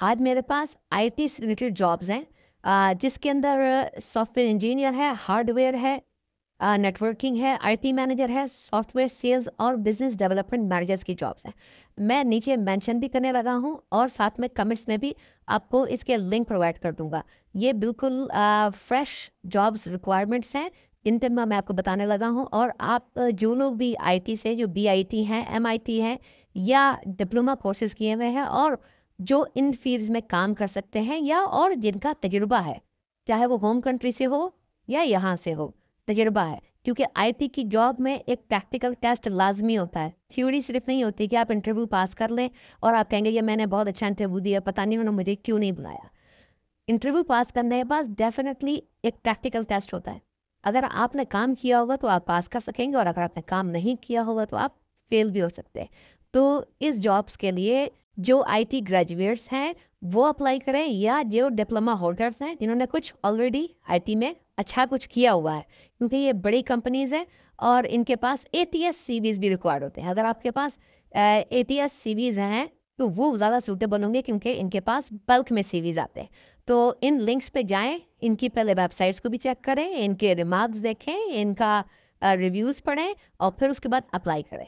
आज मेरे पास आईटी से रिलेटेड जॉब्स हैं जिसके अंदर सॉफ्टवेयर इंजीनियर है, हार्डवेयर है, नेटवर्किंग है, आईटी मैनेजर है, सॉफ्टवेयर सेल्स और बिज़नेस डेवलपमेंट मैनेजर्स की जॉब्स हैं। मैं नीचे मेंशन भी करने लगा हूँ और साथ में कमेंट्स में भी आपको इसके लिंक प्रोवाइड कर दूँगा। ये बिल्कुल फ्रेश जॉब्स रिक्वायरमेंट्स हैं जिन पर मैं आपको बताने लगा हूँ और आप जो लोग भी आईटी से जो बीआईटी हैं, एमआईटी हैं या डिप्लोमा कोर्सेज़ किए हुए हैं और जो इन फ़ील्ड्स में काम कर सकते हैं या और जिनका तजुर्बा है, चाहे वो होम कंट्री से हो या यहाँ से हो, तजुर्बा है। क्योंकि आईटी की जॉब में एक प्रैक्टिकल टेस्ट लाज़मी होता है। थ्योरी सिर्फ़ नहीं होती कि आप इंटरव्यू पास कर लें और आप कहेंगे ये मैंने बहुत अच्छा इंटरव्यू दिया, पता नहीं उन्होंने मुझे क्यों नहीं बुलाया। इंटरव्यू पास करने के बाद डेफ़िनेटली एक प्रैक्टिकल टेस्ट होता है। अगर आपने काम किया होगा तो आप पास कर सकेंगे और अगर आपने काम नहीं किया होगा तो आप फ़ेल भी हो सकते हैं। तो इस जॉब्स के लिए जो आईटी ग्रेजुएट्स हैं, वो अप्लाई करें या जो डिप्लोमा होल्डर्स हैं, जिन्होंने कुछ ऑलरेडी आईटी में अच्छा कुछ किया हुआ है। क्योंकि ये बड़ी कंपनीज़ हैं और इनके पास एटीएस सीवीज़ भी रिक्वायर्ड होते हैं। अगर आपके पास एटीएस सीवीज़ हैं तो वो ज़्यादा सूटेबल होंगे क्योंकि इनके पास बल्क में सीवीज़ आते हैं। तो इन लिंक्स पे जाएँ, इनकी पहले वेबसाइट्स को भी चेक करें, इनके रिमार्क्स देखें, इनका रिव्यूज़ पढ़ें और फिर उसके बाद अप्लाई करें।